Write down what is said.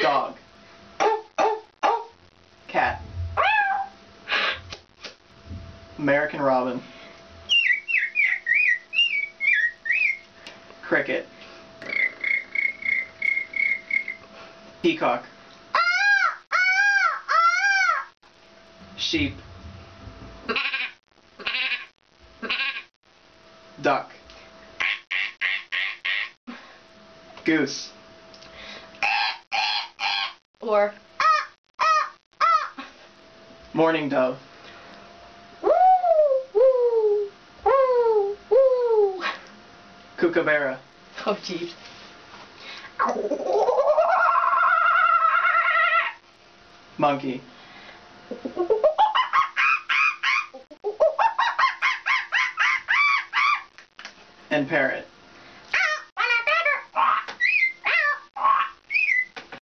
Dog. Cat. American robin. Cricket. Peacock. Sheep. Duck. Goose. Or ah, ah, ah. Mourning dove. woo woo woo woo. Kookaburra. Oh jeez. Monkey. And parrot.